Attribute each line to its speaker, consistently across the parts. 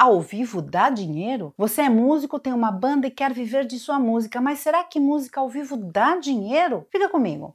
Speaker 1: ao vivo dá dinheiro? Você é músico, tem uma banda e quer viver de sua música, mas será que música ao vivo dá dinheiro? Fica comigo.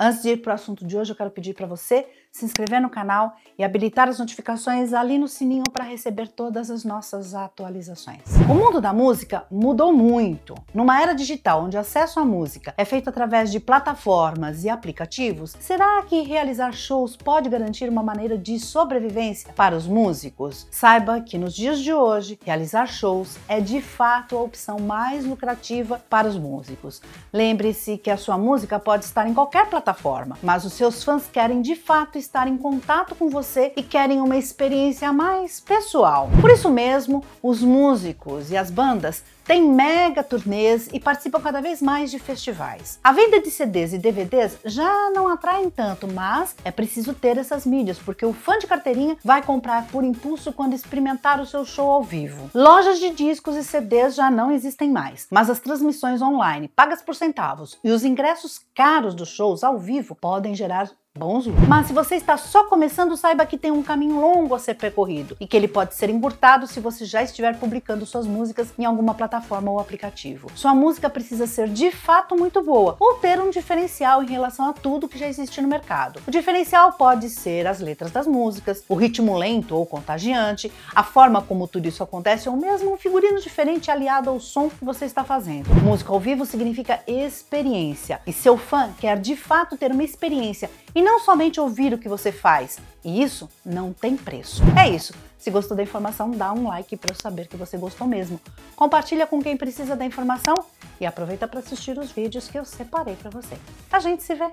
Speaker 1: Antes de ir para o assunto de hoje, eu quero pedir para você se inscrever no canal e habilitar as notificações ali no sininho para receber todas as nossas atualizações. O mundo da música mudou muito. Numa era digital onde acesso à música é feito através de plataformas e aplicativos, será que realizar shows pode garantir uma maneira de sobrevivência para os músicos? Saiba que nos dias de hoje, realizar shows é de fato a opção mais lucrativa para os músicos. Lembre-se que a sua música pode estar em qualquer plataforma, mas os seus fãs querem de fato estar em contato com você e querem uma experiência mais pessoal. Por isso mesmo, os músicos e as bandas têm mega turnês e participam cada vez mais de festivais. A venda de CDs e DVDs já não atraem tanto, mas é preciso ter essas mídias, porque o fã de carteirinha vai comprar por impulso quando experimentar o seu show ao vivo. Lojas de discos e CDs já não existem mais, mas as transmissões online, pagas por centavos, e os ingressos caros dos shows ao vivo podem gerar lucros. Mas se você está só começando, saiba que tem um caminho longo a ser percorrido e que ele pode ser encurtado se você já estiver publicando suas músicas em alguma plataforma ou aplicativo. Sua música precisa ser de fato muito boa ou ter um diferencial em relação a tudo que já existe no mercado. O diferencial pode ser as letras das músicas, o ritmo lento ou contagiante, a forma como tudo isso acontece ou mesmo um figurino diferente aliado ao som que você está fazendo. Música ao vivo significa experiência e seu fã quer de fato ter uma experiência e não somente ouvir o que você faz. E isso não tem preço. É isso. Se gostou da informação, dá um like para eu saber que você gostou mesmo. Compartilha com quem precisa da informação e aproveita para assistir os vídeos que eu separei para você. A gente se vê.